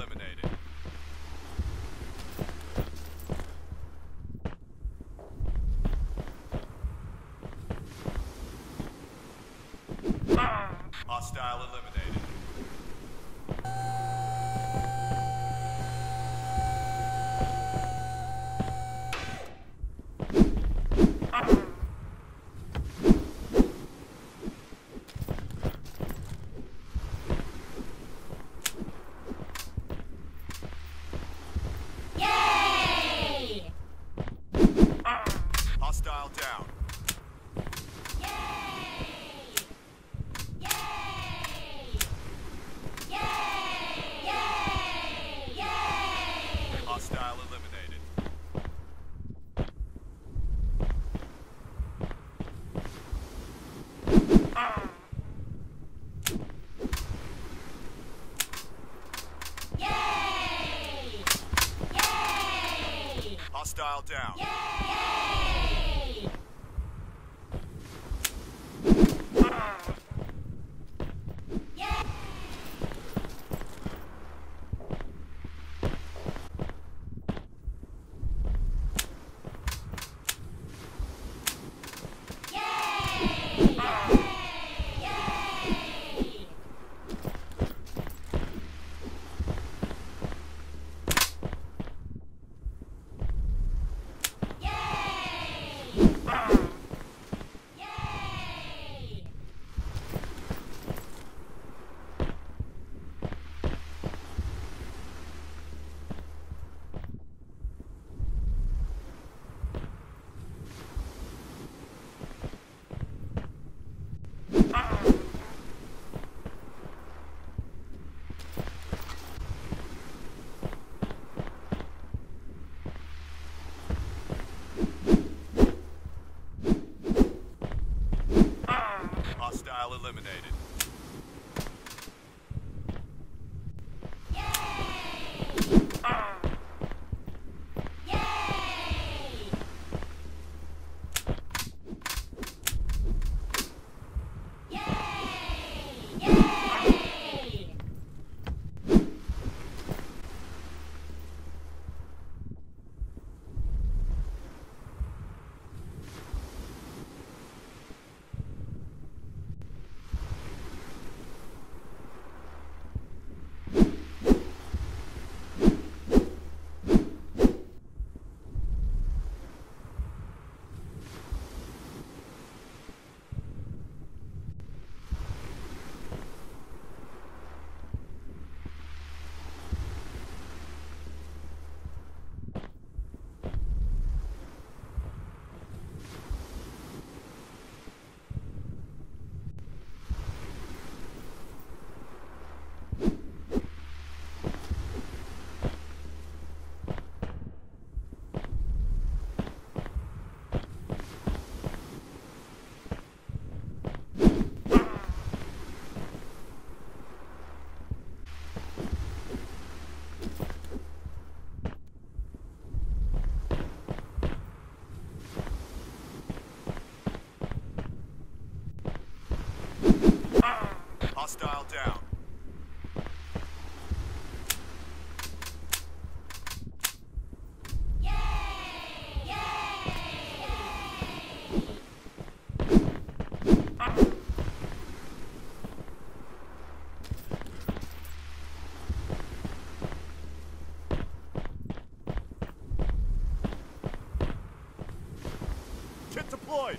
eliminated. Ah! Hostile eliminated. Hostile eliminated. Hostile down. Hostile Hostile down. Deployed.